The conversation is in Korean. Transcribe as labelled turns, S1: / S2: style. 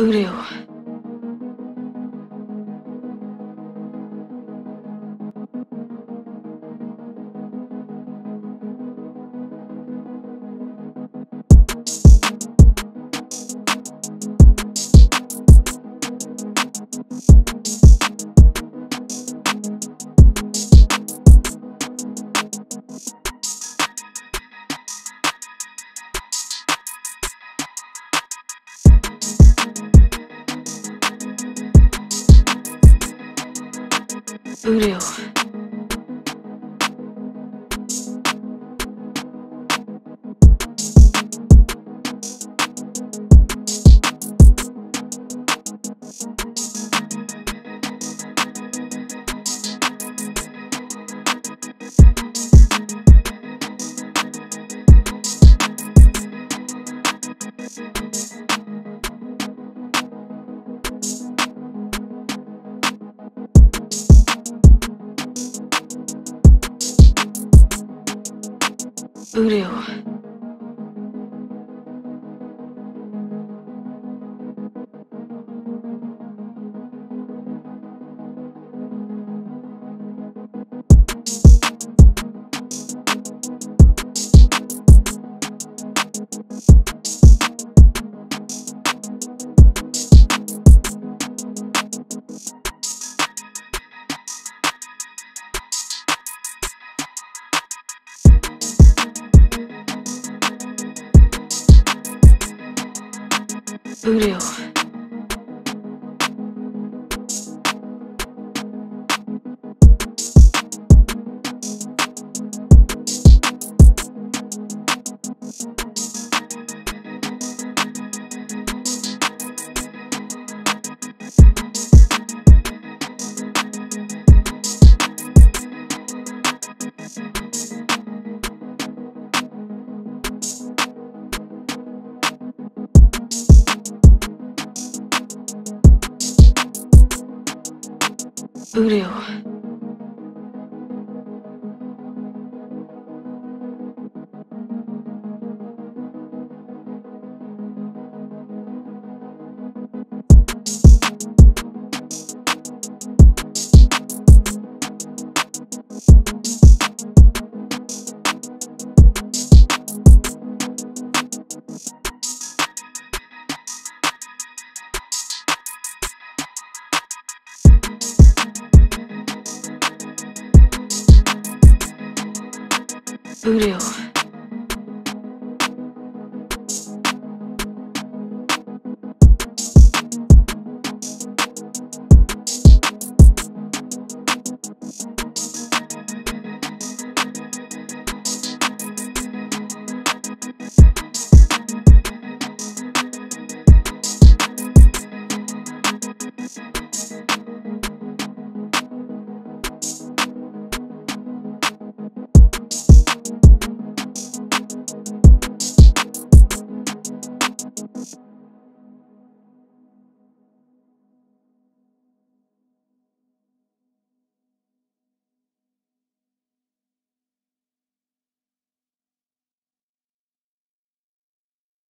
S1: 無礼を。 의료 의료 의 료 의료 의료 의료